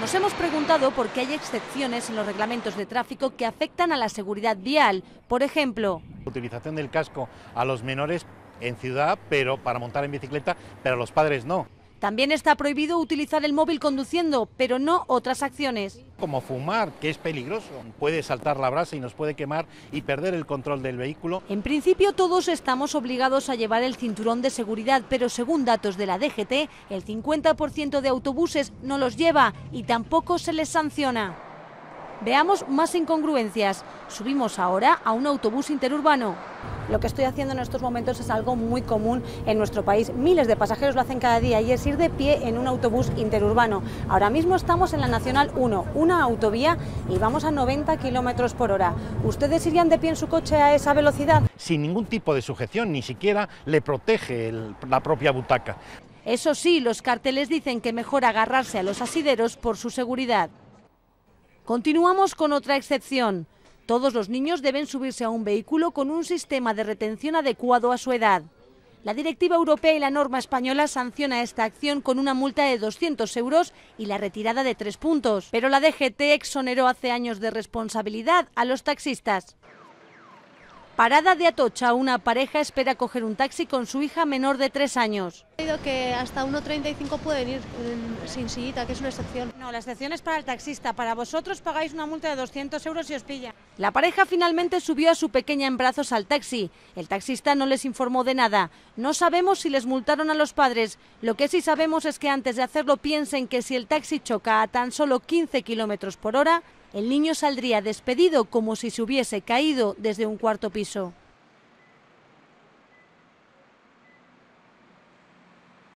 Nos hemos preguntado por qué hay excepciones en los reglamentos de tráfico que afectan a la seguridad vial. Por ejemplo, utilización del casco a los menores en ciudad, pero para montar en bicicleta, pero a los padres no. También está prohibido utilizar el móvil conduciendo, pero no otras acciones. Como fumar, que es peligroso. Puede saltar la brasa y nos puede quemar y perder el control del vehículo. En principio todos estamos obligados a llevar el cinturón de seguridad, pero según datos de la DGT, el 50% de autobuses no los lleva y tampoco se les sanciona. Veamos más incongruencias. Subimos ahora a un autobús interurbano. Lo que estoy haciendo en estos momentos es algo muy común en nuestro país. Miles de pasajeros lo hacen cada día y es ir de pie en un autobús interurbano. Ahora mismo estamos en la Nacional 1, una autovía, y vamos a 90 kilómetros por hora. ¿Ustedes irían de pie en su coche a esa velocidad? Sin ningún tipo de sujeción, ni siquiera le protege la propia butaca. Eso sí, los carteles dicen que mejor agarrarse a los asideros por su seguridad. Continuamos con otra excepción. Todos los niños deben subirse a un vehículo con un sistema de retención adecuado a su edad. La directiva europea y la norma española sanciona esta acción con una multa de 200 euros y la retirada de tres puntos. Pero la DGT exoneró hace años de responsabilidad a los taxistas. Parada de Atocha, una pareja espera coger un taxi con su hija menor de tres años. He oído que hasta 1,35 pueden ir sin sillita, que es una excepción. No, la excepción es para el taxista. Para vosotros pagáis una multa de 200 euros si os pilla. La pareja finalmente subió a su pequeña en brazos al taxi. El taxista no les informó de nada. No sabemos si les multaron a los padres. Lo que sí sabemos es que antes de hacerlo piensen que si el taxi choca a tan solo 15 kilómetros por hora, el niño saldría despedido como si se hubiese caído desde un cuarto piso.